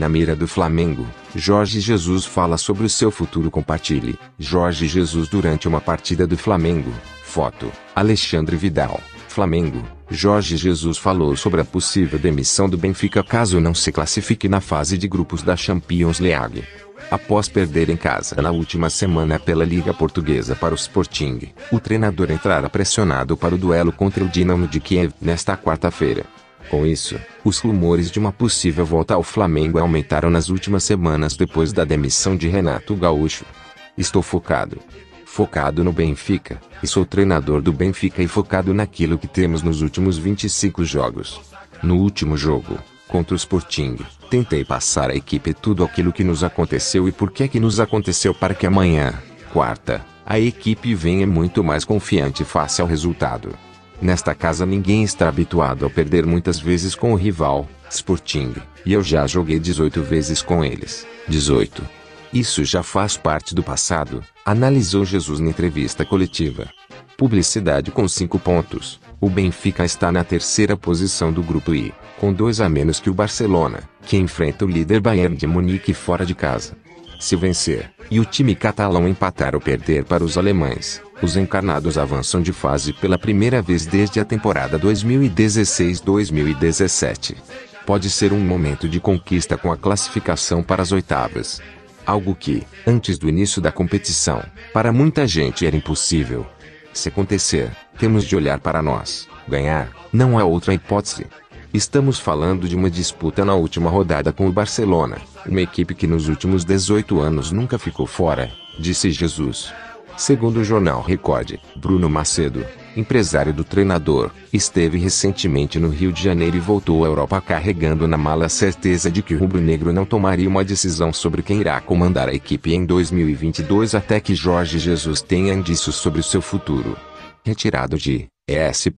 Na mira do Flamengo, Jorge Jesus fala sobre o seu futuro. Compartilhe. Jorge Jesus durante uma partida do Flamengo. Foto: Alexandre Vidal. Flamengo. Jorge Jesus falou sobre a possível demissão do Benfica caso não se classifique na fase de grupos da Champions League. Após perder em casa na última semana pela Liga Portuguesa para o Sporting, o treinador entrara pressionado para o duelo contra o Dinamo de Kiev nesta quarta-feira. Com isso, os rumores de uma possível volta ao Flamengo aumentaram nas últimas semanas depois da demissão de Renato Gaúcho. Estou focado. Focado no Benfica, e sou treinador do Benfica e focado naquilo que temos nos últimos 25 jogos. No último jogo, contra o Sporting, tentei passar à equipe tudo aquilo que nos aconteceu e por que que nos aconteceu para que amanhã, quarta, a equipe venha muito mais confiante face ao resultado. Nesta casa ninguém está habituado a perder muitas vezes com o rival, Sporting, e eu já joguei 18 vezes com eles. 18. Isso já faz parte do passado, analisou Jesus na entrevista coletiva. Publicidade com 5 pontos. O Benfica está na terceira posição do grupo I, com dois a menos que o Barcelona, que enfrenta o líder Bayern de Munique fora de casa. Se vencer, e o time catalão empatar ou perder para os alemães, os encarnados avançam de fase pela primeira vez desde a temporada 2016-2017. Pode ser um momento de conquista com a classificação para as oitavas. Algo que, antes do início da competição, para muita gente era impossível. Se acontecer, temos de olhar para nós. Ganhar, não há outra hipótese. Estamos falando de uma disputa na última rodada com o Barcelona, uma equipe que nos últimos 18 anos nunca ficou fora, disse Jesus. Segundo o jornal Record, Bruno Macedo, empresário do treinador, esteve recentemente no Rio de Janeiro e voltou à Europa carregando na mala a certeza de que o rubro-negro não tomaria uma decisão sobre quem irá comandar a equipe em 2022 até que Jorge Jesus tenha indícios sobre seu futuro. Retirado de ES